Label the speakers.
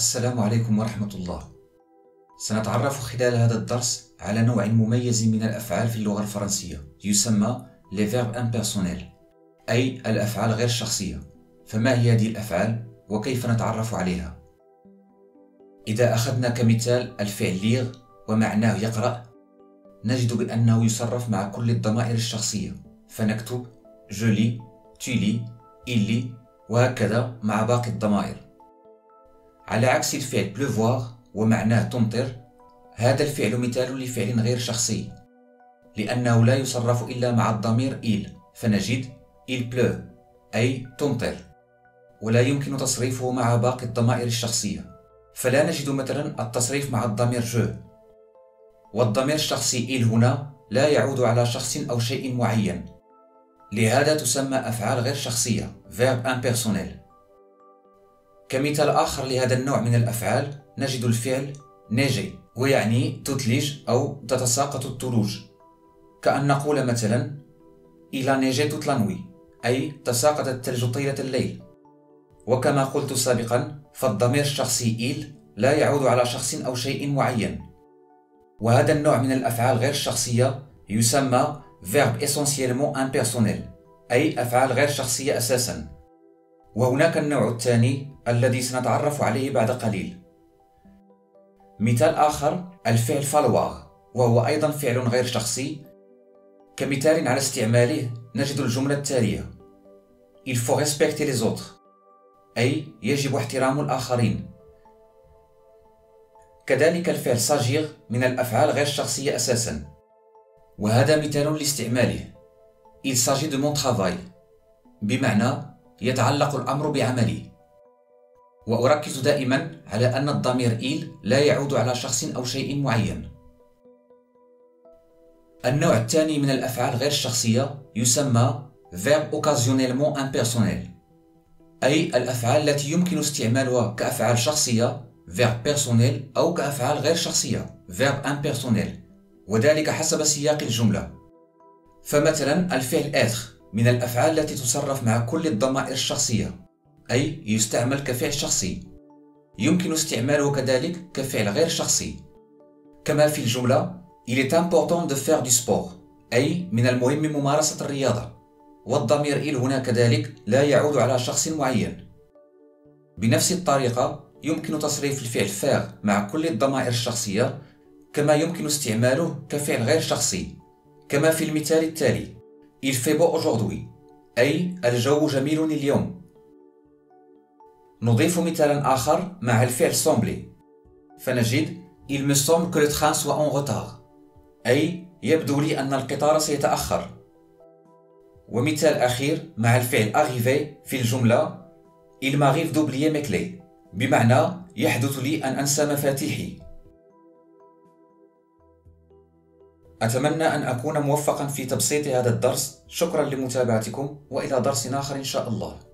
Speaker 1: السلام عليكم ورحمة الله. سنتعرف خلال هذا الدرس على نوع مميز من الأفعال في اللغة الفرنسية. يسمى les verbes impersonnels أي الأفعال غير الشخصية. فما هي هذه الأفعال وكيف نتعرف عليها؟ إذا أخذنا كمثال الفعل ليغ ومعناه يقرأ نجد بأنه يصرف مع كل الضمائر الشخصية. فنكتب je lis, tu il وهكذا مع باقي الضمائر. على عكس الفعل pleuvoir ومعناه تمطر هذا الفعل مثال لفعل غير شخصي لأنه لا يصرف إلا مع الضمير il فنجد il pleut أي تمطر ولا يمكن تصريفه مع باقي الضمائر الشخصية فلا نجد مثلا التصريف مع الضمير je. والضمير الشخصي il هنا لا يعود على شخص أو شيء معين لهذا تسمى أفعال غير شخصية verb impersonnel. كمثال آخر لهذا النوع من الأفعال نجد الفعل نيجي ويعني تثلج أو تتساقط الثلوج. كأن نقول مثلا إلى نيجي توت أي تساقط الثلج طيلة الليل. وكما قلت سابقا فالضمير الشخصي إيل لا يعود على شخص أو شيء معين. وهذا النوع من الأفعال غير الشخصية يسمى verbe essentiellement impersonnel أي أفعال غير شخصية أساسا. وهناك النوع الثاني الذي سنتعرف عليه بعد قليل. مثال آخر الفعل فالواغ وهو أيضا فعل غير شخصي. كمثال على استعماله نجد الجملة التالية. Il faut respecter les autres أي يجب احترام الآخرين. كذلك الفعل ساجير من الأفعال غير الشخصية أساسا. وهذا مثال لاستعماله. Il s'agit de mon travail. بمعنى يتعلق الأمر بعملي. وأركز دائما على أن الضمير إيل لا يعود على شخص أو شيء معين. النوع الثاني من الأفعال غير الشخصية يسمى verbe occasionnellement impersonnel أي الأفعال التي يمكن استعمالها كأفعال شخصية verbe personnel أو كأفعال غير شخصية verbe impersonnel وذلك حسب سياق الجملة. فمثلا الفعل être من الأفعال التي تصرف مع كل الضمائر الشخصية أي يستعمل كفعل شخصي. يمكن استعماله كذلك كفعل غير شخصي. كما في الجملة Il est important de faire du sport أي من المهم ممارسة الرياضة. والضمير إل هنا كذلك لا يعود على شخص معين. بنفس الطريقة يمكن تصريف الفعل فاغ مع كل الضمائر الشخصية كما يمكن استعماله كفعل غير شخصي. كما في المثال التالي. Il fait beau aujourd'hui. أي الجو جميل اليوم. نضيف مثالا آخر مع الفعل سومبلي فنجد Il me semble que le train soit en retard. أي يبدو لي أن القطار سيتأخر. ومثال أخير مع الفعل arriver في الجملة Il m'arrive d'oublier mes clés. بمعنى يحدث لي أن أنسى مفاتيحي. أتمنى أن أكون موفقا في تبسيط هذا الدرس. شكرا لمتابعتكم وإلى درس آخر إن شاء الله.